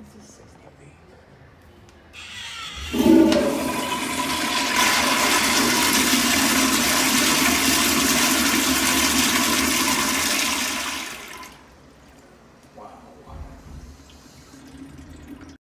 Isso.